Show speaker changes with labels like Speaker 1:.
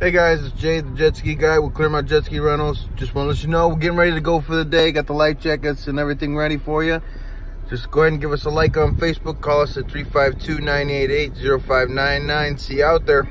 Speaker 1: Hey guys, it's Jay, the jet ski guy with my Jet Ski Rentals. Just want to let you know we're getting ready to go for the day. Got the life jackets and everything ready for you. Just go ahead and give us a like on Facebook. Call us at 352-988-0599. See you out there.